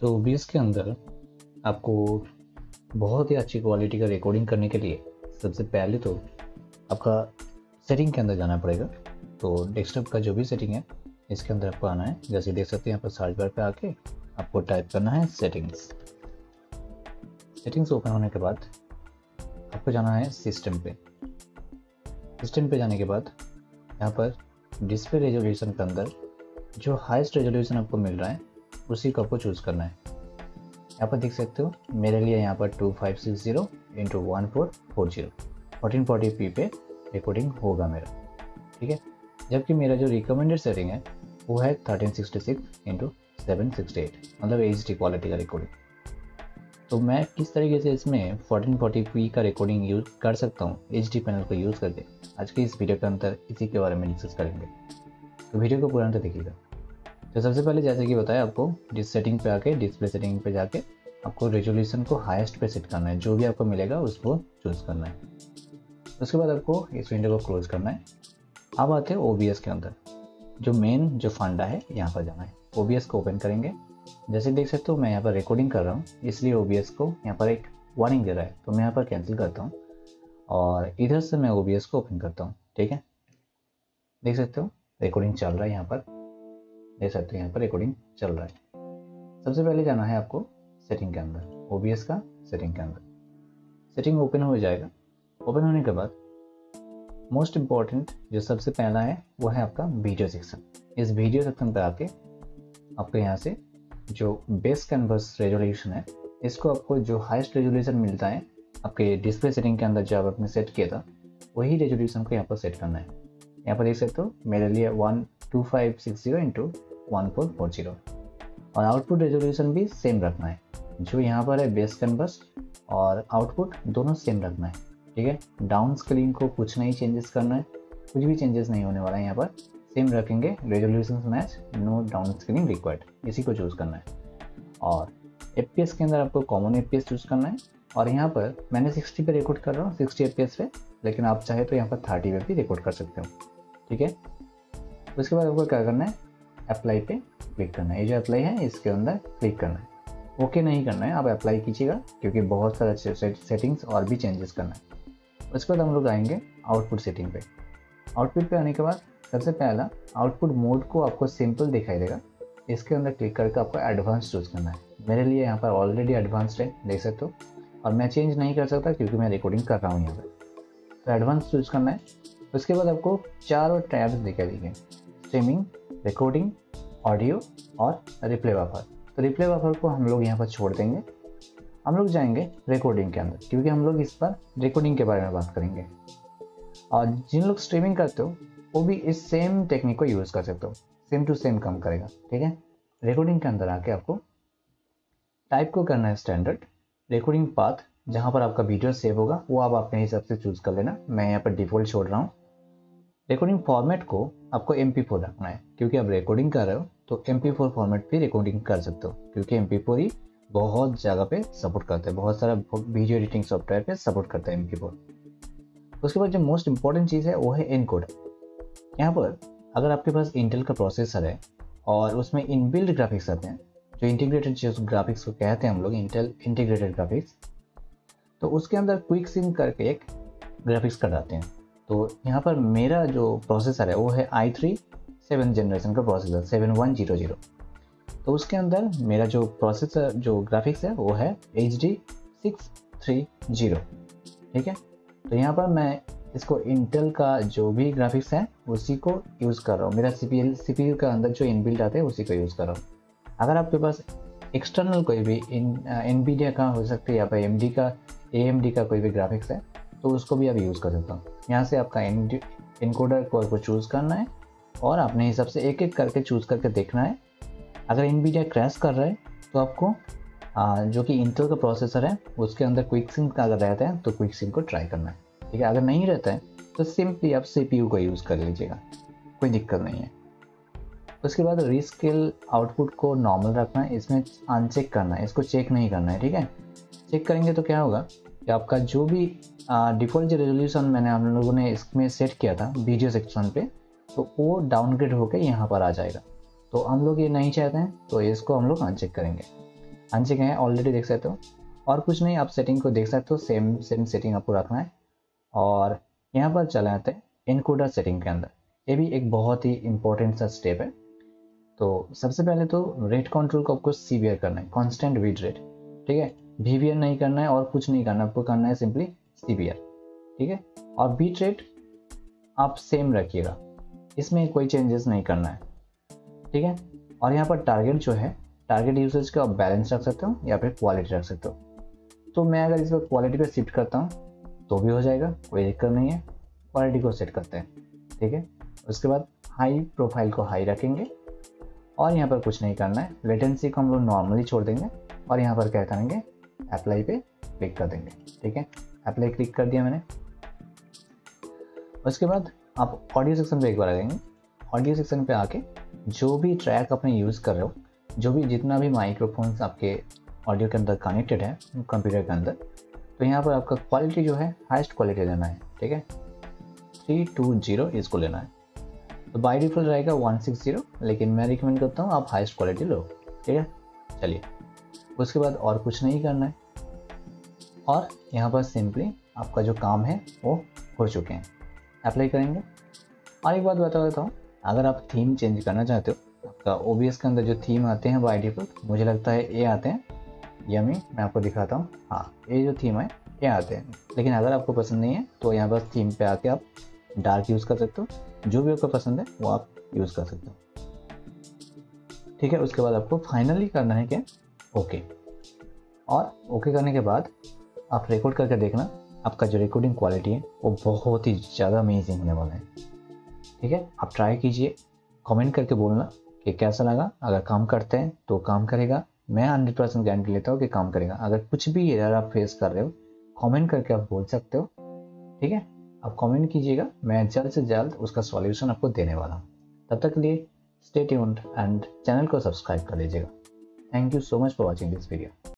तो ओ के अंदर आपको बहुत ही अच्छी क्वालिटी का रिकॉर्डिंग करने के लिए सबसे पहले तो आपका सेटिंग के अंदर जाना पड़ेगा। तो डेस्कटॉप का जो भी सेटिंग है, इसके अंदर आपको आना है। जैसे देख सकते हैं यहाँ पर सर्च बार पे आके आपको टाइप करना है सेटिंग्स सेटिंग्स ओपन होने के बाद आपको जाना है सिस्टम पे। सिस्टम पे जाने के बाद यहाँ पर डिस्प्ले रेजोल्यूशन के अंदर जो हाईएस्ट रेजोल्यूशन आपको मिल रहा है उसी कप को चूज़ करना है। यहाँ पर देख सकते हो, मेरे लिए यहाँ पर two five six zero into one four four zero fourteen forty P पे रिकॉर्डिंग होगा मेरा। ठीक है? जबकि मेरा जो रिकमेंडेड सेटिंग है, वो है thirteen sixty six into seven sixty eight मतलब एच डी क्वालिटी का रिकॉर्डिंग तो मैं किस तरीके से इसमें फोर्टीन फोर्टी पी का रिकॉर्डिंग यूज़ कर सकता हूँ एच डी पैनल को यूज़ करके? आज के इस वीडियो के अंदर इसी के बारे में डिस्कस करेंगे। तो वीडियो को पूरा अंतर देखिएगा। तो सबसे पहले जैसे कि बताया आपको डिस सेटिंग पे आके डिस्प्ले सेटिंग पे जाके आपको रेजोल्यूशन को हाईएस्ट पे सेट करना है। जो भी आपको मिलेगा, उसको चूज़ करना है। उसके बाद आपको इस विंडो को क्लोज करना है। अब आते हैं OBS के अंदर। जो मेन जो फंडा है, यहाँ पर जाना है। OBS को ओपन करेंगे। जैसे देख सकते हो, मैं यहाँ पर रिकॉर्डिंग कर रहा हूँ। इसलिए OBS को यहाँ पर एक वार्निंग दे रहा है। तो मैं यहाँ पर कैंसिल करता हूँ। और इधर से मैं OBS को ओपन करता हूँ। ठीक है? देख सकते हो रिकॉर्डिंग चल रहा है यहाँ पर। देख सकते हो, यहाँ पर रिकॉर्डिंग चल रहा है। सबसे पहले जाना है आपको सेटिंग के अंदर ओबीएस का सेटिंग के अंदर। सेटिंग ओपन हो जाएगा। ओपन होने के बाद मोस्ट इंपॉर्टेंट जो सबसे पहला है, वो है आपका वीडियो सेक्शन इस वीडियो सेक्शन पर आके आपको यहाँ से जो बेस कैनवस रेजोल्यूशन है, इसको आपको जो हाइस्ट रेजोल्यूशन मिलता है, आपके डिस्प्ले सेटिंग के अंदर जो आप आपने सेट किया था, वही रेजोल्यूशन को यहाँ पर सेट करना है। यहाँ पर देख सकते हो, मेरे लिए one two five six zero into one four four zero और आउटपुट रेजोल्यूशन भी सेम रखना है, जो यहाँ पर है बेस कैनवस और आउटपुट दोनों सेम रखना है, ठीक है? डाउन स्क्रीन को कुछ नहीं चेंजेस करना है, कुछ भी चेंजेस नहीं होने वाला है यहाँ पर। सेम रखेंगे resolution match no down screen required इसी को चूज़ करना है। और एफ़ के अंदर आपको कॉमन एफ़ पी चूज़ करना है, और यहाँ पर मैंने 60 पे रिकॉर्ड कर रहा हूँ 60 एफ़ पे, लेकिन आप चाहे तो यहाँ पर 30 पे भी रिकॉर्ड कर सकते हो। ठीक है? उसके बाद आपको क्या करना है? अप्लाई पे क्लिक करना है। ये जो अप्लाई है, इसके अंदर क्लिक करना है। ओके नहीं करना है, आप अप्लाई कीजिएगा, क्योंकि बहुत सारा सेटिंग्स और भी चेंजेस करना है। उसके बाद हम लोग आएँगे आउटपुट सेटिंग पे। आउटपुट पे आने के बाद सबसे पहला आउटपुट मोड को आपको सिंपल दिखाई देगा। इसके अंदर क्लिक करके आपको एडवांस चूज़ करना है। मेरे लिए यहाँ पर ऑलरेडी एडवांस्ड है, देख सकते हो। और मैं चेंज नहीं कर सकता क्योंकि मैं रिकॉर्डिंग कर रहा हूँ यहाँ पर। तो एडवांस चूज़ करना है। उसके बाद आपको चारों टैब्स दिखाई देंगे स्ट्रीमिंग रिकॉर्डिंग ऑडियो और रिप्ले वाफर तो रिप्ले वाफर को हम लोग यहाँ पर छोड़ देंगे। हम लोग जाएँगे रिकॉर्डिंग के अंदर, क्योंकि हम लोग इस पर रिकॉर्डिंग के बारे में बात करेंगे। और जिन लोग स्ट्रीमिंग करते हो, वो भी इस सेम टेक्निक को यूज़ कर सकते हो। सेम टू सेम काम करेगा, ठीक है? रिकॉर्डिंग के अंदर आके आपको टाइप को करना है स्टैंडर्ड रिकॉर्डिंग पाथ जहाँ पर आपका वीडियो सेव होगा, वो आप अपने हिसाब से चूज़ कर लेना। मैं यहाँ पर डिफ़ॉल्ट छोड़ रहा हूँ। रिकॉर्डिंग फॉर्मेट को आपको एम रखना है, क्योंकि आप रिकॉर्डिंग कर रहे हो तो एम फॉर्मेट भी रिकॉर्डिंग कर सकते हो, क्योंकि एम ही बहुत जगह पे सपोर्ट करता है। बहुत सारा वीडियो एडिटिंग सॉफ्टवेयर पे सपोर्ट करता है एम उसके बाद जो मोस्ट इंपॉर्टेंट चीज़ है, वो है इनकोड यहाँ पर अगर आपके पास इंटेल का प्रोसेसर है, और उसमें इनबिल्ड ग्राफिक्स आते हैं, जो इंटीग्रेटेड जो ग्राफिक्स को कहते हैं हम लोग इंटेल इंटीग्रेटेड ग्राफिक्स तो उसके अंदर क्विक सिंक करके एक ग्राफिक्स कर जाते हैं। तो यहाँ पर मेरा जो प्रोसेसर है, वो है आई थ्री सेवन जनरेशन का processor seven one zero zero तो उसके अंदर मेरा जो प्रोसेसर जो ग्राफिक्स है, वो है H D six three zero ठीक है? तो यहाँ पर मैं इसको इंटेल का जो भी ग्राफिक्स है, उसी को यूज़ कर रहा हूँ। मेरा C P L C P का अंदर जो इनबिल्ट आते हैं, उसी को यूज़ कर रहा हूँ। अगर आपके पास एक्सटर्नल कोई भी इन एन का हो सकता है या फिर एम का AMD का कोई भी ग्राफिक्स है तो उसको भी आप यूज़ कर सकते हो। यहाँ से आपका इनकोडर को आपको चूज़ करना है और अपने हिसाब से एक एक करके चूज़ करके देखना है। अगर इन क्रैश कर रहा है तो आपको आ, जो कि इंटेल का प्रोसेसर है उसके अंदर क्विक सिंक अगर रहता है तो क्विक सिंक को ट्राई करना है। ठीक है अगर नहीं रहता है तो सिंपली आप सी को यूज़ कर लीजिएगा। कोई दिक्कत नहीं है। उसके बाद रीस्केल आउटपुट को नॉर्मल रखना है, इसमें अनचेक करना है, इसको चेक नहीं करना है, ठीक है? चेक करेंगे तो क्या होगा कि आपका जो भी डिफ़ॉल्ट जो रेजोल्यूशन मैंने हम लोगों ने इसमें सेट किया था वीडियो सेक्शन पे तो वो डाउनग्रेड होकर यहाँ पर आ जाएगा। तो हम लोग ये नहीं चाहते हैं तो इसको हम लोग अनचेक करेंगे। अनचेक है ऑलरेडी देख सकते हो। और कुछ नहीं, आप सेटिंग को देख सकते हो सेम सेम सेटिंग आपको रखना है। और यहाँ पर चले आते हैं इनकोडर सेटिंग के अंदर। ये भी एक बहुत ही इंपॉर्टेंट सा स्टेप है। तो सबसे पहले तो रेट कंट्रोल को, आपको सीवियर करना है कॉन्स्टेंट बीट रेट ठीक है? वी नहीं करना है और कुछ नहीं करना, आपको करना है सिंपली सीवियर ठीक है? और बीट रेट आप सेम रखिएगा, इसमें कोई चेंजेस नहीं करना है, ठीक है? और यहाँ पर टारगेट जो है टारगेट यूसेज का आप बैलेंस रख सकते हो या फिर क्वालिटी रख सकते हो। तो मैं अगर इस पर क्वालिटी पे शिफ्ट करता हूँ तो भी हो जाएगा, कोई दिक्कत नहीं है क्वालिटी को सेट करते हैं, ठीक है? उसके बाद हाई प्रोफ़ाइल को हाई रखेंगे और यहाँ पर कुछ नहीं करना है। लेटेंसी को हम लोग नॉर्मली छोड़ देंगे और यहाँ पर क्या करेंगे? अप्लाई पे क्लिक कर देंगे, ठीक है? अप्लाई क्लिक कर दिया मैंने। उसके बाद आप ऑडियो सेक्शन पे एक बार आ जाएँगे। ऑडियो सेक्शन पे आके जो भी ट्रैक अपने यूज़ कर रहे हो, जो भी जितना भी माइक्रोफोन्स आपके ऑडियो के अंदर कनेक्टेड है कंप्यूटर के अंदर तो यहाँ पर आपका क्वालिटी जो है हाइस्ट क्वालिटी लेना है, ठीक है? थ्री टू ज़ीरो इसको लेना है। तो बाई डिफ़ॉल्ट रहेगा वन सिक्स ज़ीरो लेकिन मैं रिकमेंड करता हूँ आप हाइस्ट क्वालिटी लो, ठीक है? चलिए, उसके बाद और कुछ नहीं करना है। और यहाँ पर सिंपली आपका जो काम है, वो हो चुके हैं। अप्लाई करेंगे। और एक बात बता देता हूँ, अगर आप थीम चेंज करना चाहते हो, आपका ओबीएस के अंदर जो थीम आते हैं बाई डिफ़ॉल्ट मुझे लगता है ये आते हैं। यमी मैं आपको दिखाता हूँ। हाँ ये जो थीम है ये आते हैं। लेकिन अगर आपको पसंद नहीं है तो यहाँ पर थीम पे आके आप डार्क यूज़ कर सकते हो। जो भी आपको पसंद है, वो आप यूज़ कर सकते हो। ठीक है, उसके बाद आपको फाइनली करना है कि ओके और ओके करने के बाद आप रिकॉर्ड करके देखना, आपका जो रिकॉर्डिंग क्वालिटी है, वो बहुत ही ज़्यादा अमेजिंग होने वाला है। ठीक है, आप ट्राई कीजिए कमेंट करके बोलना कि कैसा लगा? अगर काम करते हैं तो काम करेगा। मैं हंड्रेड परसेंट गारंटी लेता हूँ कि काम करेगा। अगर कुछ भी एरर आप फेस कर रहे हो कमेंट करके आप बोल सकते हो। ठीक है? आप कमेंट कीजिएगा, मैं जल्द से जल्द उसका सॉल्यूशन आपको देने वाला हूँ। तब तक के लिए स्टे ट्यून्ड एंड चैनल को सब्सक्राइब कर लीजिएगा। Thank you so much for watching this video